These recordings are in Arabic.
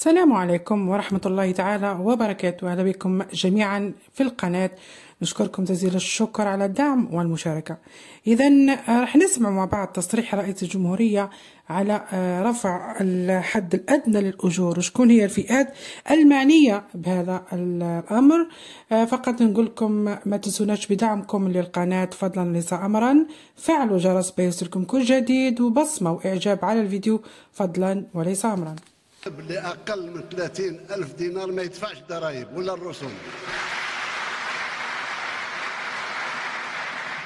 السلام عليكم ورحمة الله تعالى وبركاته. أهلا بكم جميعا في القناة. نشكركم جزيل الشكر على الدعم والمشاركة. إذا راح نسمع مع بعض تصريح رئيس الجمهورية على رفع الحد الأدنى للأجور. وشكون هي الفئات المعنية بهذا الأمر؟ فقط نقول لكم ما تنسوناش بدعمكم للقناة. فضلا ليس أمرا. فعلوا جرس بيوصلكم كل جديد وبصمة وإعجاب على الفيديو. فضلا وليس أمرا. اللي أقل من 30 ألف دينار ما يدفعش ضرائب ولا الرسوم.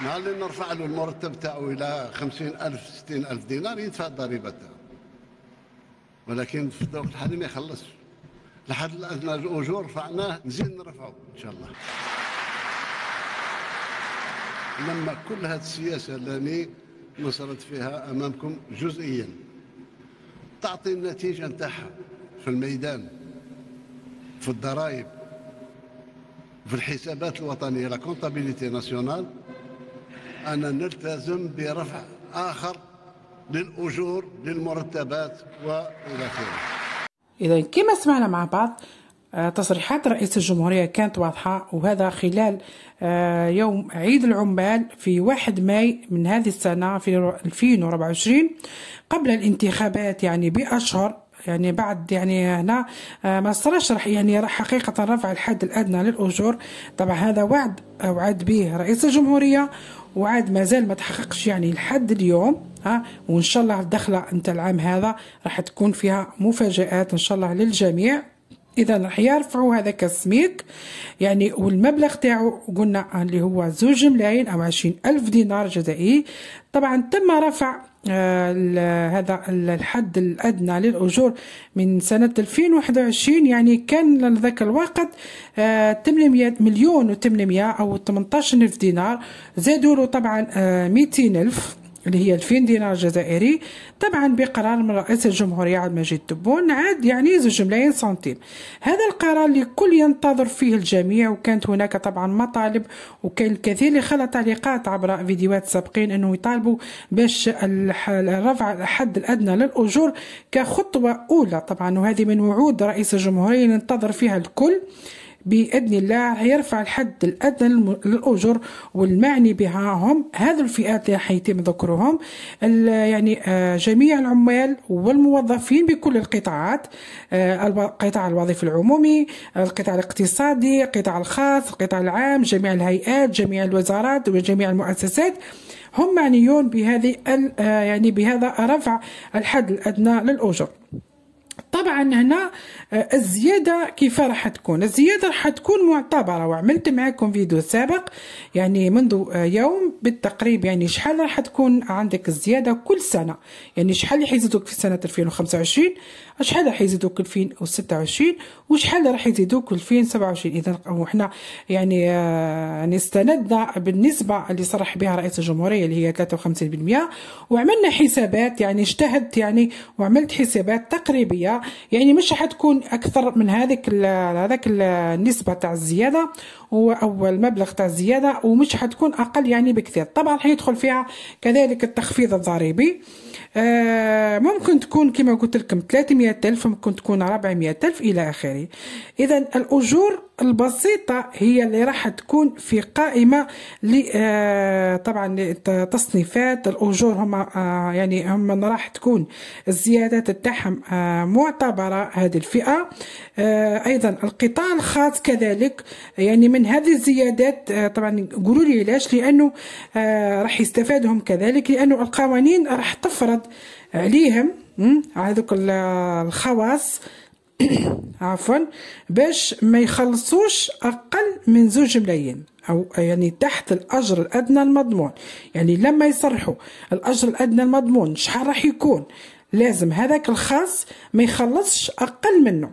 مع اللي نرفع له المرتب تاعو إلى 50 ألف 60 ألف دينار يدفع الضريبه تاعو. ولكن في الوقت الحالي ما يخلصش. لحد الآن الأجور رفعناه نزيد نرفعه إن شاء الله. لما كل هذه السياسة اللي نصرت فيها أمامكم جزئيا. تعطي النتيجة نتاعها في الميدان في الضرائب في الحسابات الوطنية لا كونتابيليتي ناسيونال أنا نلتزم برفع آخر للأجور للمرتبات وإلى آخره. إذا كما سمعنا مع بعض تصريحات رئيس الجمهورية كانت واضحة وهذا خلال يوم عيد العمال في 1 ماي من هذه السنة في 2024 قبل الانتخابات يعني بأشهر يعني بعد يعني هنا ما صارش رح يعني راح حقيقة رفع الحد الأدنى للأجور. طبعا هذا وعد وعد به رئيس الجمهورية وعاد ما زال ما تحققش يعني لحد اليوم ها وإن شاء الله الدخلة أنت العام هذا راح تكون فيها مفاجآت إن شاء الله للجميع. إذا راح يرفعوا هذاك السميك يعني والمبلغ تاعو قلنا اللي هو زوج ملايين أو عشرين ألف دينار جزائري طبعا تم رفع آه هذا الحد الأدنى للأجور من سنة 2021 يعني كان ذاك الوقت آه 800 مليون و800 أو 18 ألف دينار. زادوا له طبعا آه 200 ألف. اللي هي 2000 دينار جزائري طبعا بقرار من رئيس الجمهورية عبد المجيد تبون عاد يعني زوج ملايين سنتيم. هذا القرار اللي كل ينتظر فيه الجميع وكانت هناك طبعا مطالب وكان الكثير اللي خلى تعليقات عبر فيديوهات سابقين إنه يطالبوا باش رفع الحد الأدنى للأجور كخطوة أولى. طبعا وهذه من وعود رئيس الجمهورية ينتظر فيها الكل. بإذن الله يرفع الحد الأدنى للأجور والمعني بها هم. هذه الفئات اللي حيتم ذكرهم. يعني جميع العمال والموظفين بكل القطاعات القطاع الوظيفي العمومي القطاع الاقتصادي القطاع الخاص القطاع العام جميع الهيئات جميع الوزارات وجميع المؤسسات. هم معنيون بهذه يعني بهذا رفع الحد الأدنى للأجور طبعا هنا الزيادة كيف راح تكون؟ الزيادة راح تكون معتبرة وعملت معكم فيديو سابق يعني منذ يوم بالتقريب يعني شحال راح تكون عندك الزيادة كل سنة؟ يعني شحال حيزيدوك في سنة 2025 شحال راح يزيدوك 2026 وشحال راح يزيدوك 2027 اذا إحنا يعني يعني استندنا بالنسبة اللي صرح بها رئيس الجمهورية اللي هي 53% وعملنا حسابات يعني اجتهدت يعني وعملت حسابات تقريبية يعني مش حتكون أكثر من هذيك هذاك النسبة تاع الزيادة أو المبلغ تاع الزيادة ومش حتكون أقل يعني بكثير. طبعا حيدخل فيها كذلك التخفيض الضريبي. آه ممكن تكون كما قلت لكم 300 ألف ممكن تكون 400 ألف إلى آخره. إذا الأجور البسيطة هي اللي راح تكون في قائمة ل آه طبعا تصنيفات الأجور هم آه يعني هم راح تكون الزيادات تاعهم معتبرة هذه الفئة. أيضا القطاع الخاص كذلك يعني من هذه الزيادات آه طبعا قولوا لي علاش؟ لأنه آه راح يستفادهم كذلك لأنه القوانين راح تفرض عليهم هذوك الخواص عفوا باش ما يخلصوش أقل من زوج ملايين أو يعني تحت الأجر الأدنى المضمون. يعني لما يصرحوا الأجر الأدنى المضمون شحال راح يكون؟ لازم هذاك الخاص ما يخلصش أقل منه.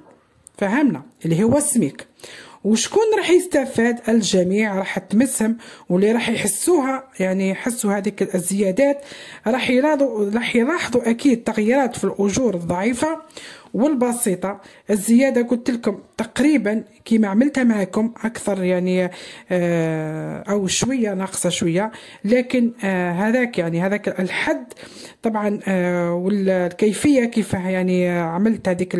فهمنا؟ اللي هو السميك. وشكون راح يستفاد؟ الجميع راح تمسهم واللي راح يحسوها يعني يحسوا هذيك الزيادات راح يلاحظوا راح يلاحظوا أكيد تغييرات في الأجور الضعيفة والبسيطة. الزيادة قلت لكم تقريبا كما عملتها معكم أكثر يعني أو شوية ناقصة شوية. لكن هذاك يعني هذاك الحد طبعا والكيفية كيف يعني عملت هذيك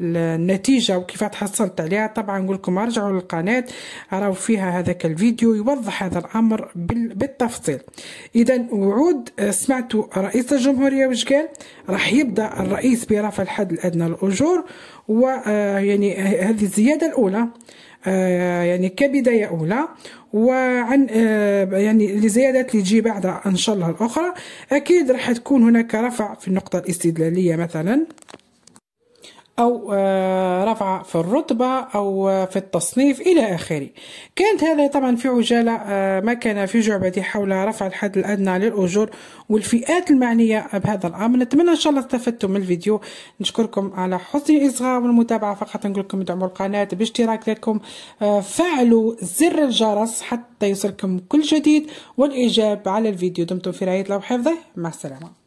النتيجة وكيف تحصلت عليها. طبعا نقول لكم أرجعوا للقناة راهو فيها هذاك الفيديو يوضح هذا الأمر بالتفصيل. إذا وعود سمعتوا رئيس الجمهورية وش قال؟ راح يبدأ الرئيس برفع الحد الأدنى للأجور ويعني هذه الزيادة الأولى آه، يعني كبداية أولى وعن آه، يعني الزيادات اللي تجي بعدها إن شاء الله الأخرى. أكيد راح تكون هناك رفع في النقطة الاستدلالية مثلا. أو آه، رفع في الرتبة أو آه، في التصنيف إلى آخره. كانت هذا طبعا في عجالة آه، ما كان في جعبتي حول رفع الحد الأدنى للأجور والفئات المعنية بهذا الأمر. نتمنى إن شاء الله استفدتم من الفيديو. نشكركم على حسن الإصغاء والمتابعة. فقط نقول لكم ادعموا القناة باشتراك لكم فعلوا زر الجرس حتى يوصلكم كل جديد والإجابة على الفيديو. دمتم في رعاية الله وحفظه. مع السلامة.